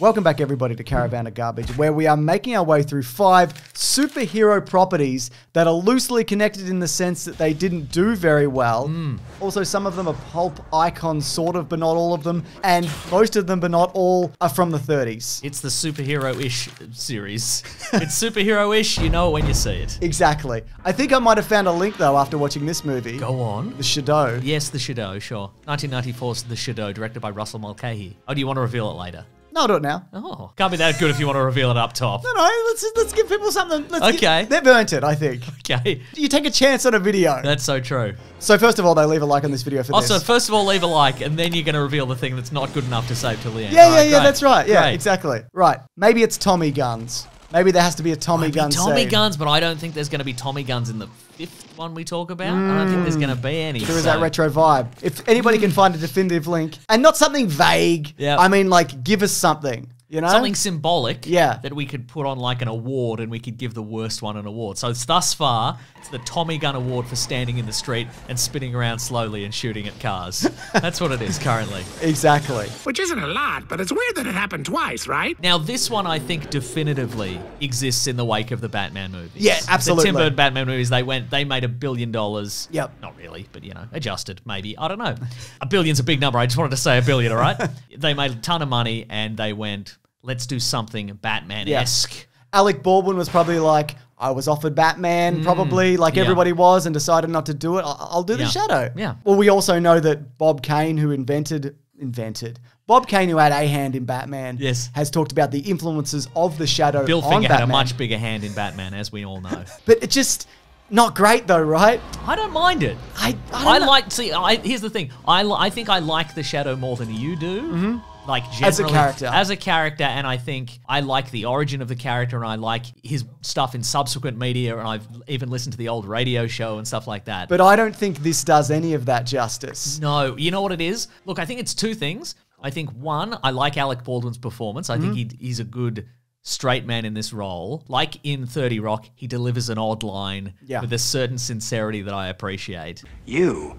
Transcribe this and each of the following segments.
Welcome back, everybody, to Caravan of Garbage, where we are making our way through five superhero properties that are loosely connected in the sense that they didn't do very well. Hmm. Also, some of them are pulp icons, sort of, but not all of them. And most of them, but not all, are from the 30s. It's the superhero-ish series. it's superhero-ish. You know it when you see it. Exactly. I think I might have found a link, though, after watching this movie. Go on. The Shadow. Yes, The Shadow, sure. 1994's The Shadow, directed by Russell Mulcahy. Oh, do you want to reveal it later? No, I'll do it now. Oh, can't be that good if you want to reveal it up top. No, no, let's, let's give people something. Let's Okay. they've earned it, I think. Okay, You take a chance on a video. that's so true. so, first of all, they leave a like on this video for Also, this. first of all, leave a like, and then you're going to reveal the thing that's not good enough to save to the end. Yeah, yeah, yeah, great. that's right. Yeah, Great. exactly. Right. Maybe it's Tommy guns. Maybe there has to be a Tommy gun Tommy guns, but I don't think there's going to be Tommy guns in the fifth one we talk about. I don't think there's mm. going to be any. There is so- that retro vibe. If anybody can find a definitive link, and not something vague. Yeah. I mean, like, give us something. You know, Something symbolic, Yeah. that we could put on like an award, and we could give the worst one an award. So it's thus far, it's the Tommy Gun Award for standing in the street and spinning around slowly and shooting at cars. That's what it is currently. exactly. Which isn't a lot, but it's weird that it happened twice, right? Now, this one I think definitively exists in the wake of the Batman movies. Yeah, absolutely. The Tim Burton Batman movies, they went, they made a billion dollars. Yep. Not really, but you know, adjusted maybe. I don't know. a billion's a big number. I just wanted to say a billion, all right? they made a ton of money and they went, let's do something Batman esque. Alec Baldwin was probably like, I was offered Batman, probably like Mm. yeah. everybody was, and decided not to do it. I'll, I'll do the Shadow. Yeah. Well, we also know that Bob Kane, who invented invented Bob Kane, who had a hand in Batman, Yes. has talked about the influences of the Shadow Bill on Finger Batman. had a much bigger hand in Batman, as we all know. but it's just not great though, right? I don't mind it. I I, I like see. I, here's the thing. I I think I like the Shadow more than you do. Like Mm-hmm. As a generally- character. as a character, and I think I like the origin of the character, and I like his stuff in subsequent media, and I've even listened to the old radio show and stuff like that. But I don't think this does any of that justice. no, you know what it is? Look, I think it's two things. I think one, I like Alec Baldwin's performance. I Mm-hmm. think he, he's a good straight man in this role. Like in 30 Rock, he delivers an odd line Yeah. with a certain sincerity that I appreciate. You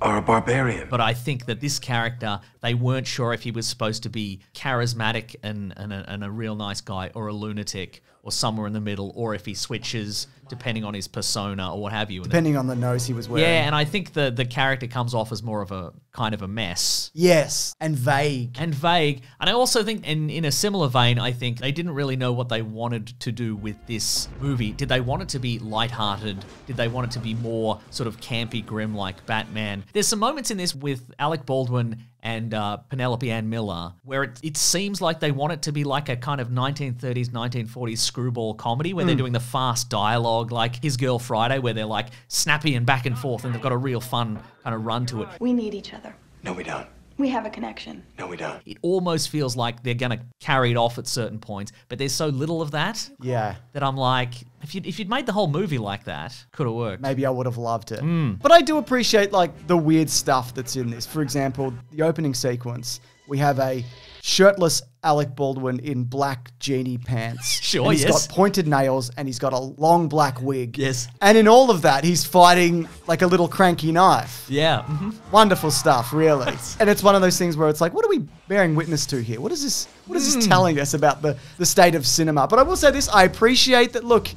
are a barbarian. But I think that this character, they weren't sure if he was supposed to be charismatic and, and, a, and a real nice guy or a lunatic or somewhere in the middle, or if he switches depending on his persona or what have you. Depending on the nose he was wearing. yeah, and I think the, the character comes off as more of a kind of a mess Yes, and vague. and vague. And I also think, in, in a similar vein, I think they didn't really know what they wanted to do with this movie. Did they want it to be lighthearted? Did they want it to be more sort of campy, grim like Batman? There's some moments in this with Alec Baldwin and uh, Penelope Ann Miller where it, it seems like they want it to be like a kind of 1930s, 1940s screwball comedy where they're doing the fast dialogue, like His Girl Friday, where they're like snappy and back and forth and they've got a real fun kind of run to it. We need each other. No, we don't. We have a connection. No, we don't. it almost feels like they're going to carry it off at certain points, but there's so little of that Yeah. that I'm like, if you'd, if you'd made the whole movie like that, could have worked. Maybe I would have loved it. Hmm. But I do appreciate like the weird stuff that's in this. For example, the opening sequence, we have a shirtless Alec Baldwin in black genie pants. Sure, and he's yes. got pointed nails and he's got a long black wig. Yes. And in all of that, he's fighting like a little cranky knife. Yeah. mhm. Wonderful stuff, really. and it's one of those things where it's like, what are we bearing witness to here? What is this? What is Hmm. this telling us about the the state of cinema? But I will say this: I appreciate that. Look,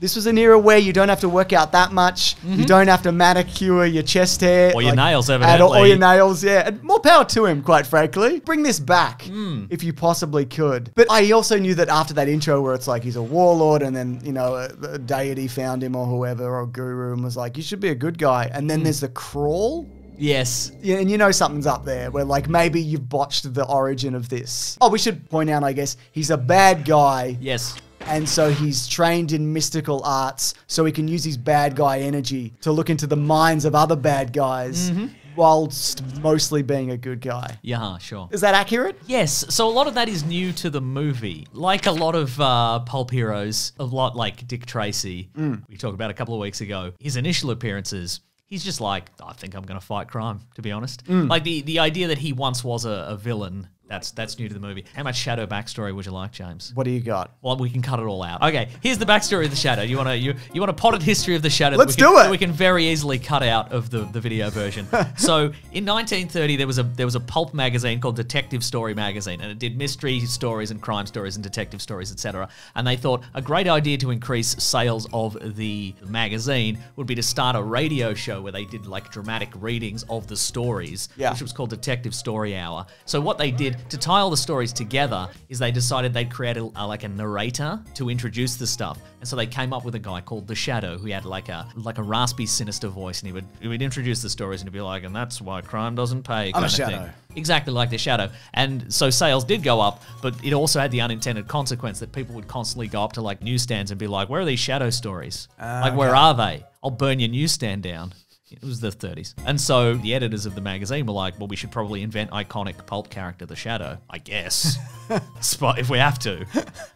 this was an era where you don't have to work out that much. You don't have to manicure your chest hair Mm-hmm. Or your nails, at all- Or your nails, yeah. And more power to him, quite frankly. Bring this back Hmm. if you possibly could. But I also knew that after that intro, where it's like he's a warlord, and then you know a, a deity found him or whoever or guru and was like, "You should be a good guy." And then there's the crawl. Yes. Yeah, and you know something's up there where like maybe you've botched the origin of this. Oh, we should point out, I guess, he's a bad guy. Yes. And so he's trained in mystical arts, so he can use his bad guy energy to look into the minds of other bad guys Mm-hmm. whilst mostly being a good guy. Yeah, sure. Is that accurate? Yes, so a lot of that is new to the movie. Like a lot of uh, pulp heroes, a lot like Dick Tracy, Mm. we talked about a couple of weeks ago. His initial appearances, he's just like, I think I'm going to fight crime, to be honest. Mm. Like the, the idea that he once was a, a villain, That's that's new to the movie. How much Shadow backstory would you like, James? What do you got? Well, we can cut it all out. Okay, here's the backstory of the Shadow. You want to you you want a potted history of the Shadow? Let's we can, do it. We can very easily cut out of the, the video version. so in 1930, there was a there was a pulp magazine called Detective Story Magazine, and it did mystery stories and crime stories and detective stories, etc. And they thought a great idea to increase sales of the magazine would be to start a radio show where they did like dramatic readings of the stories, Yeah. which was called Detective Story Hour. So what they did to tie all the stories together is they decided they'd create a, a- like a narrator to introduce the stuff, and so they came up with a guy called the Shadow who had like a like a raspy, sinister voice, and he would he would introduce the stories and he'd be like, and that's why crime doesn't pay. I'm a kind of thing. shadow. Exactly like the Shadow, and so sales did go up, but it also had the unintended consequence that people would constantly go up to like newsstands and be like, "Where are these Shadow stories? Ah, like, where are they? I'll burn your newsstand down." It was the 30s. And so the editors of the magazine were like, well, we should probably invent iconic pulp character, the Shadow, I guess. If we have to.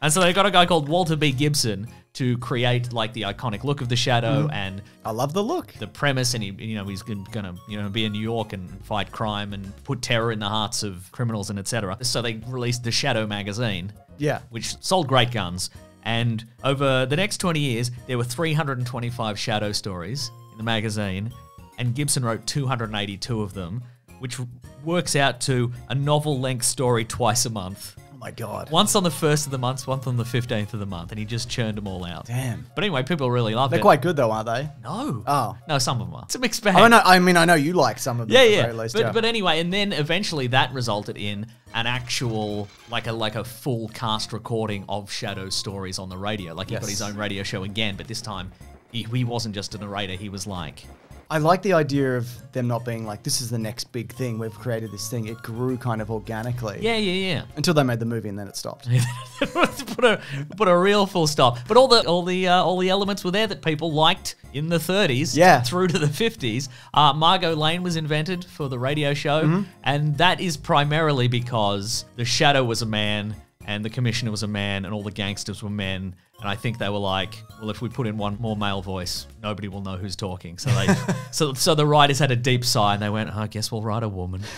And so they got a guy called Walter B. Gibson to create like the iconic look of the Shadow mm-hmm. and I love the look. the premise, and he, you know, he's gonna, you know, be in New York and fight crime and put terror in the hearts of criminals and etc. So they released the Shadow magazine, Yeah. which sold great guns. And over the next 20 years, there were 325 Shadow stories in the magazine, and Gibson wrote 282 of them, which works out to a novel-length story twice a month. Oh my god. Once on the first of the month, once on the 15th of the month, and he just churned them all out. Damn. But anyway, people really loved them They're quite good though, aren't they? No. Oh. No, some of them are. It's a mixed bag. Oh, I know. I mean, I know you like some of them. Yeah, at the yeah. very least, but, yeah. but anyway, and then eventually that resulted in an actual, like a like a full cast recording of Shadow stories on the radio. Like he got his own radio show again, but this time he, he wasn't just a narrator. He was like, I like the idea of them not being like, this is the next big thing. We've created this thing. It grew kind of organically. yeah, yeah, yeah. Until they made the movie and then it stopped. put a put a real full stop. But all the all the uh, all the elements were there that people liked in the 30s, Yeah. through to the 50s. Uh, Margo Lane was invented for the radio show, Mm-hmm. and that is primarily because the Shadow was a man. And the commissioner was a man, and all the gangsters were men. And I think they were like, well, if we put in one more male voice, nobody will know who's talking. So they, so so the writers had a deep sigh, and they went, oh, I guess we'll write a woman.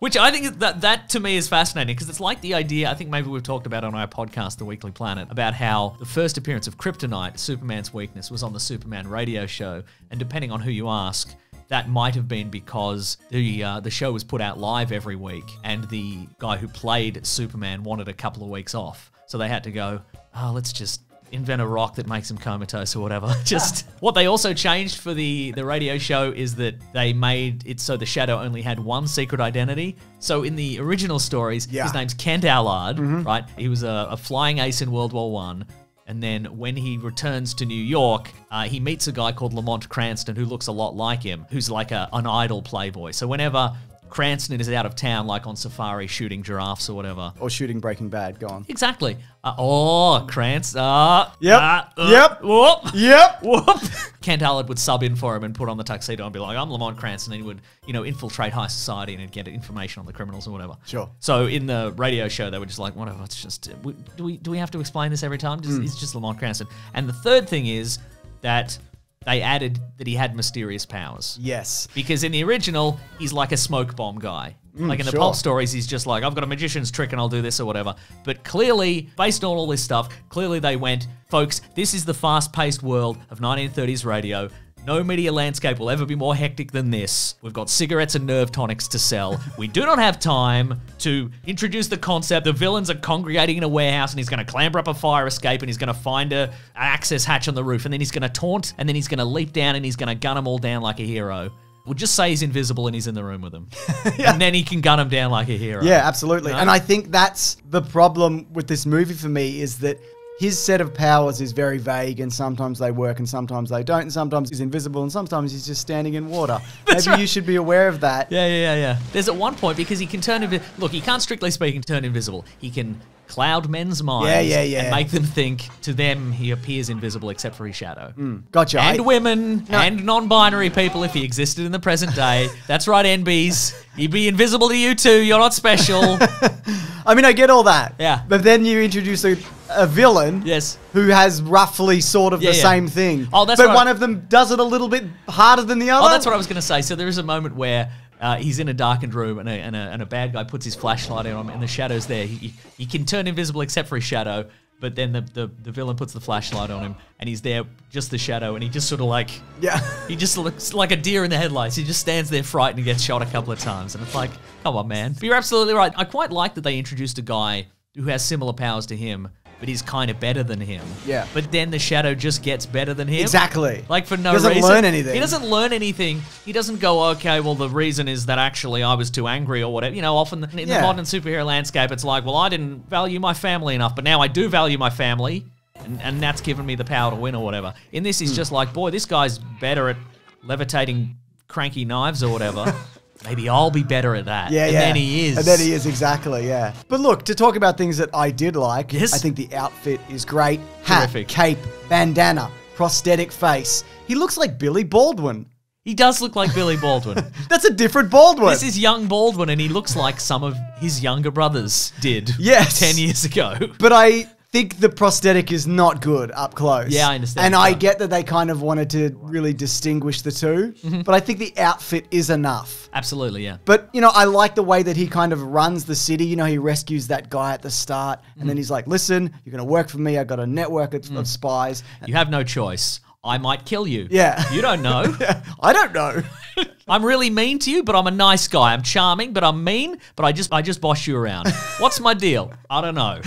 Which I think that that to me is fascinating because it's like the idea I think maybe we've talked about on our podcast, The Weekly Planet, about how the first appearance of Kryptonite, Superman's weakness, was on the Superman radio show, and depending on who you ask, that might have been because the uh, the show was put out live every week, and the guy who played Superman wanted a couple of weeks off, so they had to go, oh, let's just invent a rock that makes him comatose or whatever. Just ah. what they also changed for the the radio show is that they made it so the Shadow only had one secret identity. So in the original stories, Yeah. his name's Kent Allard, mm-hmm. right? He was a, a flying ace in World War One. And then when he returns to New York, uh, he meets a guy called Lamont Cranston who looks a lot like him, who's like a, an idol playboy. So whenever Cranston is out of town, like on safari shooting giraffes or whatever, Or shooting Breaking Bad. Go on. Exactly. Uh, oh, Krantz. Uh, Yep. uh, uh, Yep. Whoop. Yep. Whoop. Kent Allard would sub in for him and put on the tuxedo and be like, I'm Lamont Cranston. And he would, you know, infiltrate high society and get information on the criminals or whatever. Sure. So in the radio show, they were just like, whatever, it's just, we- do we, do we have to explain this every time? Just, It's just Lamont Cranston. And the third thing is that they added that he had mysterious powers. Yes. Because in the original, he's like a smoke bomb guy. Mm, like in the sure. pulp stories, he's just like, I've got a magician's trick and I'll do this or whatever. But clearly, based on all this stuff, clearly they went, folks, this is the fast paced world of 1930s radio. No media landscape will ever be more hectic than this. We've got cigarettes and nerve tonics to sell. We do not have time to introduce the concept. The villains are congregating in a warehouse and he's going to clamber up a fire escape and he's going to find a, an access hatch on the roof and then he's going to taunt and then he's going to leap down and he's going to gun them all down like a hero. We'll just say he's invisible and he's in the room with them. And then he can gun them down like a hero. Yeah, absolutely. No? And I think that's the problem with this movie for me is that his set of powers is very vague and sometimes they work and sometimes they don't and sometimes he's invisible and sometimes he's just standing in water. Maybe right. you should be aware of that. Yeah, yeah, yeah, yeah. There's at one point because he can turn invi- look, he can't strictly speaking turn invisible. He can cloud men's minds Yeah, yeah, yeah. and make them think to them he appears invisible except for his shadow. Hmm. Gotcha. And I- women No. and non-binary people if he existed in the present day. That's right, NBs. He'd be invisible to you too. You're not special. I mean, I get all that. Yeah. But then you introduce a, a villain. Yes. Who has roughly sort of Yeah, the yeah. same thing. Oh, that's But what I- one of them does it a little bit harder than the other. Oh, that's what I was going to say. So there is a moment where Uh, he's in a darkened room, and a, and, a, and a bad guy puts his flashlight on him, and the shadow's there. He, he, can turn invisible except for his shadow, but then the, the, the villain puts the flashlight on him, and he's there, just the shadow, and he just sort of like. Yeah. He just looks like a deer in the headlights. He just stands there frightened and gets shot a couple of times. And it's like, come on, man. But you're absolutely right. I quite like that they introduced a guy who has similar powers to him, but he's kind of better than him. Yeah. But then the shadow just gets better than him. Exactly. Like for no Doesn't reason. learn anything. He doesn't learn anything. He doesn't go, okay, well, the reason is that actually I was too angry or whatever. You know, often in Yeah. the modern superhero landscape, it's like, well, I didn't value my family enough, but now I do value my family, and, and that's given me the power to win or whatever. In this, he's hmm. just like, boy, this guy's better at levitating cranky knives or whatever. Maybe I'll be better at that. Yeah, and yeah. then he is. And then he is, exactly, yeah. But look, to talk about things that I did like, Yes. I think the outfit is great. Hat, Terrific. cape, bandana, prosthetic face. He looks like Billy Baldwin. He does look like Billy Baldwin. That's a different Baldwin. This is young Baldwin, and he looks like some of his younger brothers did. Yes. 10 years ago. but I think the prosthetic is not good up close. Yeah, I understand. And I Yeah. get that they kind of wanted to really distinguish the 2 Mm-hmm. but I think the outfit is enough. Absolutely, yeah. But you know, I like the way that he kind of runs the city. You know, he rescues that guy at the start, and Mm. then he's like, "Listen, you're going to work for me. I've got a network of, of spies." You have no choice. I might kill you. Yeah. You don't know. I don't know. I'm really mean to you, but I'm a nice guy. I'm charming, but I'm mean, but I just I just boss you around. What's my deal? I don't know.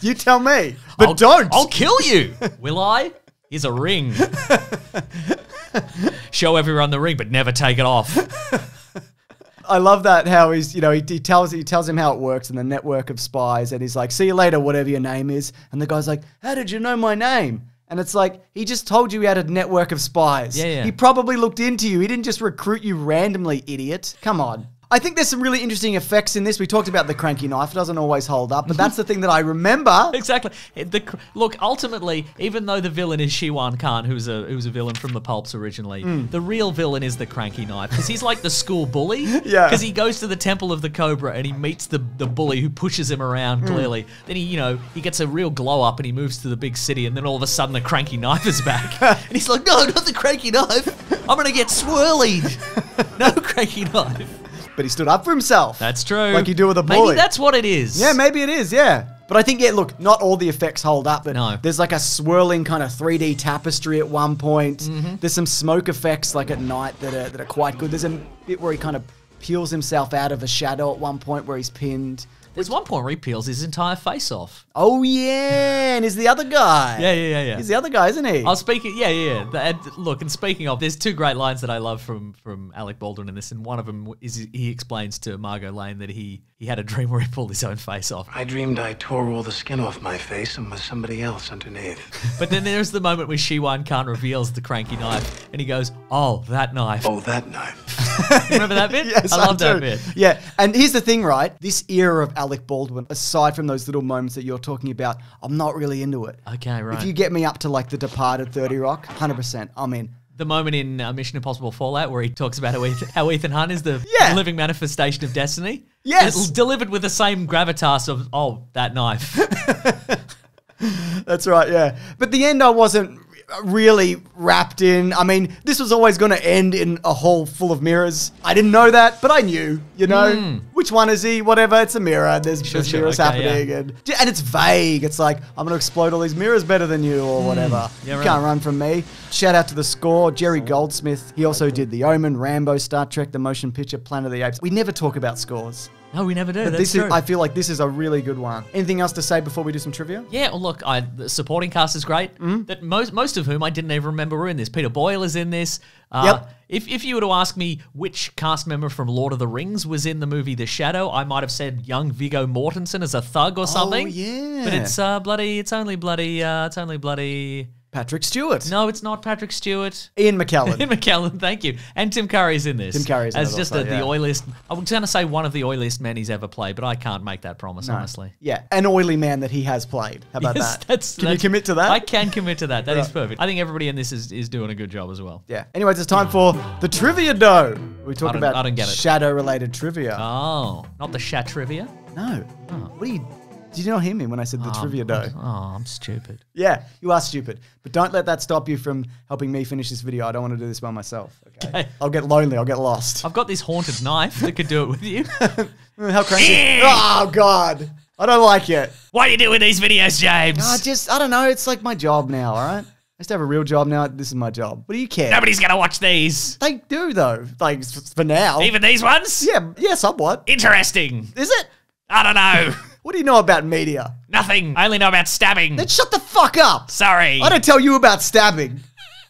you tell me, but I'll, don't. I'll kill you. Will I? Here's a ring. Show everyone the ring, but never take it off. I love that how he's you know he, he tells he tells him how it works in the network of spies, and he's like, "See you later, whatever your name is." And the guy's like, "How did you know my name?" And it's like he just told you he had a network of spies. Yeah, yeah. He probably looked into you. He didn't just recruit you randomly, idiot. Come on. I think there's some really interesting effects in this. We talked about the cranky knife; it doesn't always hold up, but that's the thing that I remember. Exactly. The, look, ultimately, even though the villain is Shiwan Khan, who's a who's a villain from the pulps originally, hmm. the real villain is the cranky knife because he's like the school bully. Yeah. Because he goes to the Temple of the Cobra and he meets the the bully who pushes him around. Hmm. Clearly, then he you know he gets a real glow up and he moves to the big city, and then all of a sudden the cranky knife is back, and he's like, no, not the cranky knife. I'm gonna get swirlied. no cranky knife. But he stood up for himself. That's true. Like you do with a bully. Maybe that's what it is. Yeah, maybe it is, yeah. But I think, yeah, look, not all the effects hold up. But No. There's like a swirling kind of 3D tapestry at one point. Mm-hmm. There's some smoke effects like at night that are, that are quite good. There's a bit where he kind of peels himself out of a shadow at one point where he's pinned. There's one point where he peels his entire face off. Oh, yeah. And he's the other guy. Yeah, yeah, yeah, yeah. He's the other guy, isn't he? I was speaking, yeah, yeah, yeah. And look, and speaking of, there's two great lines that I love from from Alec Baldwin in this, and one of them is he explains to Margo Lane that he he had a dream where he pulled his own face off. I dreamed I tore all the skin off my face and was somebody else underneath. But then there's the moment where Shiwan Khan reveals the cranky knife, and he goes, "Oh, that knife." Oh, that knife. Remember that bit? Yes, I love that bit. Yeah, and here's the thing, right? This era of Alec Baldwin, aside from those little moments that you're talking about, I'm not really into it. Okay, right. If you get me up to like The Departed 30 Rock, 100%, I'm in. the moment in uh, Mission Impossible Fallout where he talks about how Ethan, how Ethan Hunt is the Yeah. living manifestation of destiny. Yes. It's delivered with the same gravitas of oh that knife. That's right, yeah. But the end, I wasn't really wrapped in. I mean, this was always going to end in a hall full of mirrors. I didn't know that, but I knew, you know? Hmm. Which one is he? Whatever, it's a mirror. There's, there's sure, mirrors happening. yeah. And, and it's vague. It's like, I'm going to explode all these mirrors better than you or hmm. whatever. Yeah, you right. can't run from me. Shout out to the score, Jerry oh. Goldsmith. He also did The Omen, Rambo, Star Trek, The Motion Picture, Planet of the Apes. We never talk about scores. No, we never do. But That's this true. is, I feel like this is a really good one. Anything else to say before we do some trivia? Yeah, well, look, I, the supporting cast is great. Mm-hmm. That most most of whom I didn't even remember were in this. Peter Boyle is in this. Uh, Yep. If if you were to ask me which cast member from Lord of the Rings was in the movie The Shadow, I might have said young Viggo Mortensen as a thug or something. Oh, yeah. But it's uh, bloody. It's only bloody. Uh, it's only bloody. Patrick Stewart. No, it's not Patrick Stewart. Ian McKellen. Ian McKellen, thank you. And Tim Curry's in this. Tim Curry's in as just also, a, yeah. the oiliest. I was going to say one of the oiliest men he's ever played, but I can't make that promise, No. honestly. Yeah, an oily man that he has played. How about Yes, that? That's, Can that's- you commit to that? I can commit to that. That is Right. perfect. I think everybody in this is, is doing a good job as well. yeah. Anyways, it's time for the trivia dough. We talk about I don't get it. shadow-related trivia. Oh, not the chat trivia. no. Oh. What are you? Did you not hear me when I said the oh, trivia dough? Oh, I'm stupid. Yeah, you are stupid. But don't let that stop you from helping me finish this video. I don't want to do this by myself. Okay. Okay. I'll get lonely. I'll get lost. I've got this haunted knife that could do it with you. How crazy. oh, God. I don't like it. Why are you doing these videos, James? I just, I don't know. It's like my job now, all right? I used to have a real job now. This is my job. What do you care? Nobody's gonna watch these. They do, though. Like, f- for now. Even these ones? yeah, yeah, somewhat. Interesting. Is it? I don't know. What do you know about media? Nothing. I only know about stabbing. Then shut the fuck up. Sorry. I don't tell you about stabbing.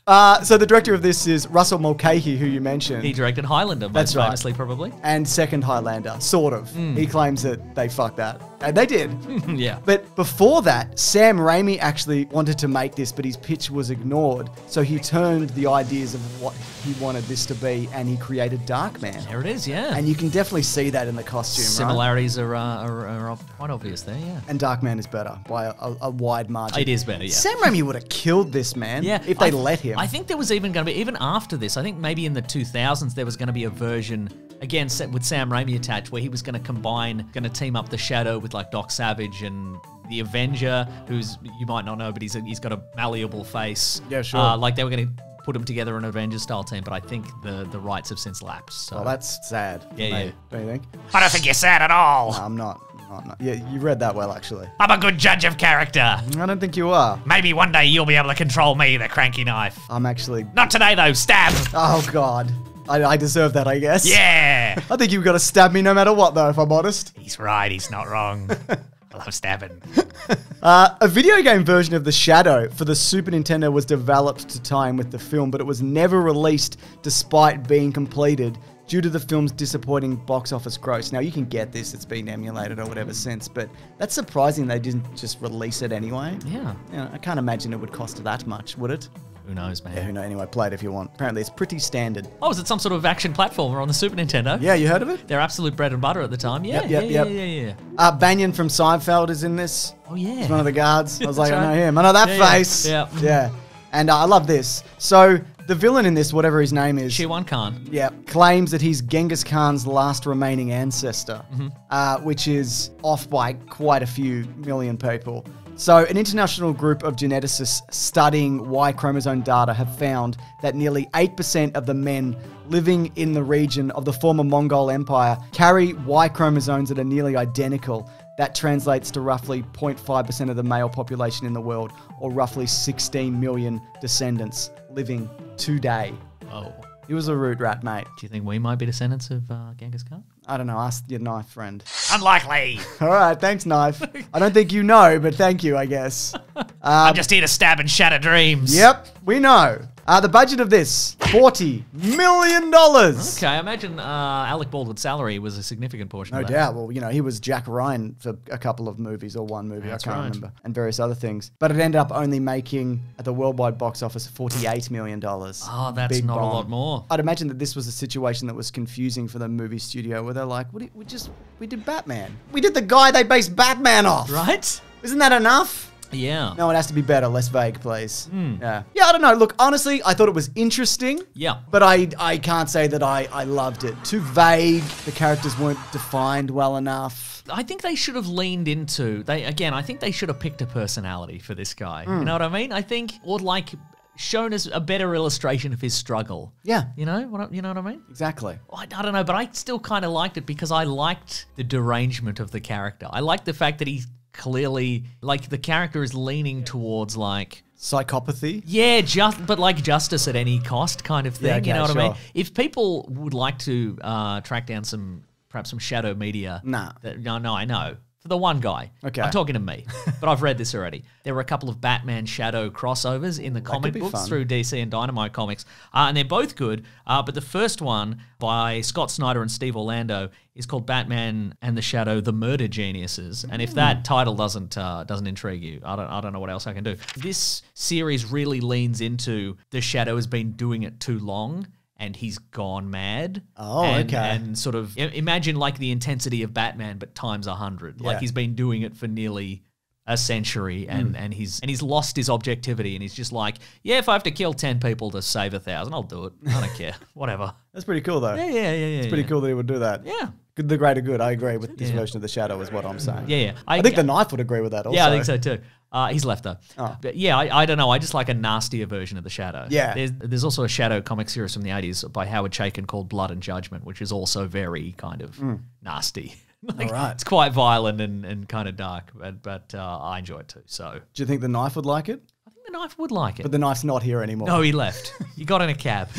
Uh, so the director of this is Russell Mulcahy, who you mentioned. He directed Highlander, most That's right. famously, probably. and second Highlander, sort of. He claims that they fucked that. And they did. yeah. but before that, Sam Raimi actually wanted to make this, but his pitch was ignored. So he turned the ideas of what he wanted this to be and he created Darkman. There it is, yeah. And you can definitely see that in the costume, right? Similarities are, uh, are, are quite obvious there, yeah. And Darkman is better by a, a, a wide margin. It is better, yeah. Sam Raimi would have killed this man Yeah, if they th- let him. I think there was even going to be even after this. I think maybe in the 2000s there was going to be a version again set with Sam Raimi attached where he was going to combine, going to team up the Shadow with like Doc Savage and the Avenger, who's you might not know, but he's a, he's got a malleable face. Yeah, sure. Uh, like they were going to put him together in an Avengers style team, but I think the the rights have since lapsed. So well, that's sad. Yeah, mate. yeah. Don't you think? I don't think you're sad at all. No, I'm not. I'm not. Yeah, you read that well, actually. I'm a good judge of character. I don't think you are. Maybe one day you'll be able to control me, the cranky knife. I'm actually. Not today though. Stab. Oh God, I, I deserve that, I guess. Yeah. I think you've got to stab me no matter what, though. If I'm honest. He's right. He's not wrong. I love stabbing. Uh, a video game version of The Shadow for the Super Nintendo was developed to tie in with the film, but it was never released despite being completed due to the film's disappointing box office gross. Now, you can get this, it's been emulated or whatever since, but that's surprising they didn't just release it anyway. Yeah. You know, I can't imagine it would cost that much, would it? Who knows, man? Yeah, who knows? Anyway, play it if you want. Apparently, it's pretty standard. Oh, is it some sort of action platformer on the Super Nintendo? Yeah, you heard of it? Their absolute bread and butter at the time. Yeah, Yep, yep, yeah, yep. yeah, yeah, yeah. Uh, Bania from Seinfeld is in this. Oh, yeah. He's one of the guards. I was like, I know him. I know that Yeah, yeah. face. Yeah. Yeah. And uh, I love this. So the villain in this, whatever his name is, Shiwan Khan. yeah, claims that he's Genghis Khan's last remaining ancestor, Mm-hmm. uh, which is off by quite a few million people. So, an international group of geneticists studying Y chromosome data have found that nearly 8% of the men living in the region of the former Mongol Empire carry Y chromosomes that are nearly identical. That translates to roughly 0.5% of the male population in the world, or roughly 16 million descendants living today. Oh. He was a root rat, mate. Do you think we might be descendants of uh, Genghis Khan? I don't know. Ask your knife friend. Unlikely. All right, thanks, knife. I don't think you know, but thank you, I guess. I'm just here to stab and shatter dreams. Yep, we know. Uh, the budget of this forty million dollars. Okay, I imagine uh, Alec Baldwin's salary was a significant portion No of that. doubt. Well, you know, he was Jack Ryan for a couple of movies or one movie, That's I can't right. remember, and various other things. But it ended up only making at the worldwide box office forty-eight million dollars. Oh, that's not a lot more. I'd imagine that this was a situation that was confusing for the movie studio, where they're like, "What? do you- We just we did Batman. We did the guy they based Batman off. Right? Isn't that enough?" Yeah. No, it has to be better, less vague, please. Hmm. Yeah. Yeah, I don't know. Look, honestly, I thought it was interesting. Yeah. But I I can't say that I, I loved it. Too vague. The characters weren't defined well enough. I think they should have leaned into they again. I think they should have picked a personality for this guy. Hmm. You know what I mean? I think or like shown us a better illustration of his struggle. Yeah. You know what? I- You know what I mean? Exactly. I, I don't know, but I still kind of liked it because I liked the derangement of the character. I liked the fact that he's clearly like the character is leaning towards like Psychopathy. yeah, just but like justice at any cost kind of thing. Yeah, you know what I mean? If people would like to uh, track down some perhaps some shadow media, Nah. that, no, no, I know. For the one guy, Okay. I'm talking to me, but I've read this already. There were a couple of Batman Shadow crossovers in the comic books fun. through DC and Dynamite Comics, uh, and they're both good. Uh, but the first one by Scott Snyder and Steve Orlando is called Batman and the Shadow: The Murder Geniuses. And if that title doesn't uh, doesn't intrigue you, I don't I don't know what else I can do. This series really leans into the Shadow has been doing it too long. And he's gone mad. Oh, and, okay. And sort of imagine like the intensity of Batman, but times a hundred. Like Yeah. he's been doing it for nearly a century and, Hmm. and he's and he's lost his objectivity and he's just like, yeah, if I have to kill ten people to save a thousand, I'll do it. I don't care. Whatever. That's pretty cool, though. Yeah, yeah, yeah, yeah. It's pretty yeah. cool that he would do that. Yeah. Good, the greater good. I agree with this Yeah. version of the shadow, is what I'm saying. Yeah, yeah. I, think the knife would agree with that. Also. Yeah, I think so too. Uh, he's left though. Oh. But yeah, I, I don't know. I just like a nastier version of the Shadow. Yeah. There's, there's also a Shadow comic series from the 80s by Howard Chaykin called Blood and Judgment, which is also very kind of nasty. Like. All right. It's quite violent and, and kind of dark, but but uh, I enjoy it too. So Do you think the knife would like it? I think the knife would like it. But the knife's not here anymore. no, he left. he got in a cab.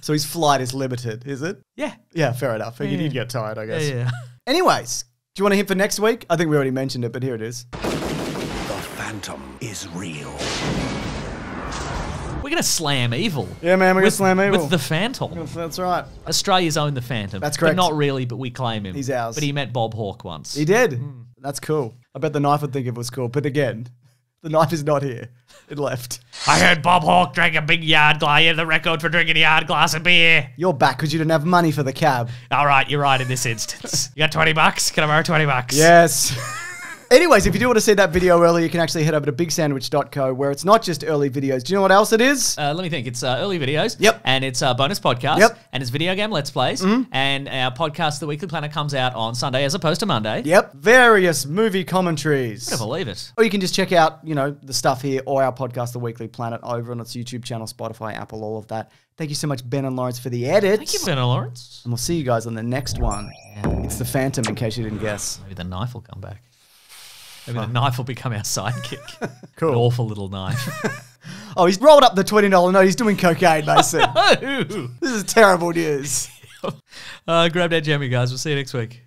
So his flight is limited, is it? Yeah. Yeah, fair enough. He Yeah. did get tired, I Yeah, guess. yeah. Anyways, do you want to hit for next week? I think we already mentioned it, but here it is. The Phantom is real. We're going to slam evil. Yeah, man, we're gonna slam evil. With the Phantom. That's right. Australia's own the Phantom. That's But not really, but we claim him. He's ours. But he met Bob Hawke once. He did. Hmm. That's cool. I bet the knife would think it was cool. But again, the knife is not here. It left. I heard Bob Hawke drank a big yard glass. Yeah, the record for drinking a yard glass of beer. You're back because you didn't have money for the cab. All right, you're right in this instance. you got 20 bucks? Can I borrow 20 bucks? Yes. Anyways, if you do want to see that video early, you can actually head over to bigsandwich.co where it's not just early videos. Do you know what else it is? Uh, let me think. It's uh, early videos. Yep. And it's uh, bonus podcasts. Yep. Mm-hmm. And it's video game let's plays. And our podcast, The Weekly Planet, comes out on Sunday as opposed to Monday. Yep. Various movie commentaries. I believe it. Or you can just check out, you know, the stuff here or our podcast, The Weekly Planet, over on its YouTube channel, Spotify, Apple, all of that. Thank you so much, Ben and Laurence, for the edits. Thank you, Ben and Laurence. And we'll see you guys on the next one. It's the Phantom, in case you didn't guess. Maybe the knife will come back. Maybe the knife will become our sidekick. Cool. An awful little knife. Oh, he's rolled up the $20 note. He's doing cocaine, Maso. this is terrible news. uh, grab that jammy, guys. We'll see you next week.